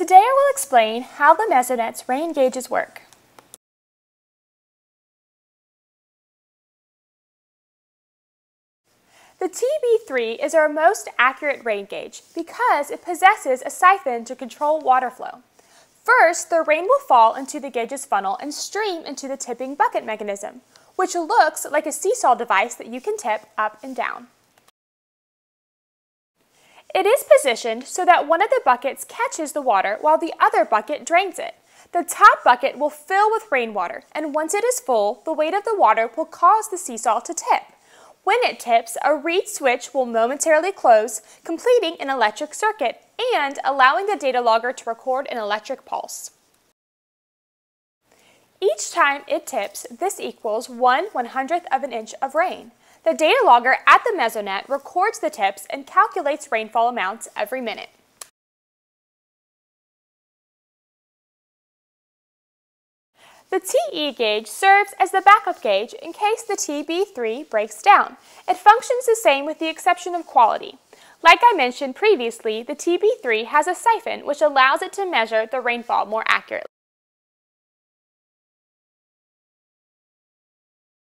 Today I will explain how the Mesonet's rain gauges work. The TB3 is our most accurate rain gauge because it possesses a siphon to control water flow. First, the rain will fall into the gauge's funnel and stream into the tipping bucket mechanism, which looks like a seesaw device that you can tip up and down. It is positioned so that one of the buckets catches the water while the other bucket drains it. The top bucket will fill with rainwater, and once it is full, the weight of the water will cause the seesaw to tip. When it tips, a reed switch will momentarily close, completing an electric circuit and allowing the data logger to record an electric pulse. Each time it tips, this equals 1 100th of an inch of rain. The data logger at the Mesonet records the tips and calculates rainfall amounts every minute. The TE gauge serves as the backup gauge in case the TB3 breaks down. It functions the same with the exception of quality. Like I mentioned previously, the TB3 has a siphon which allows it to measure the rainfall more accurately.